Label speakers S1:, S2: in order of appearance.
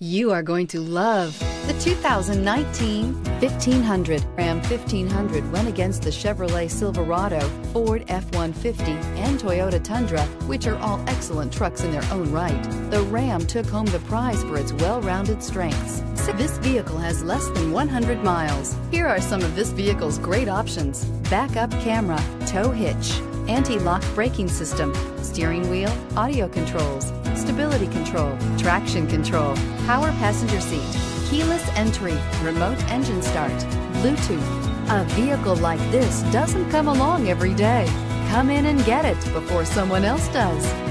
S1: You are going to love the 2019 1500. Ram 1500 went against the Chevrolet Silverado, Ford F-150, and Toyota Tundra, which are all excellent trucks in their own right. The Ram took home the prize for its well-rounded strengths. This vehicle has less than 100 miles. Here are some of this vehicle's great options. Backup camera, tow hitch, anti-lock braking system, steering wheel, audio controls, stability control, traction control, power passenger seat, keyless entry, remote engine start, Bluetooth. A vehicle like this doesn't come along every day. Come in and get it before someone else does.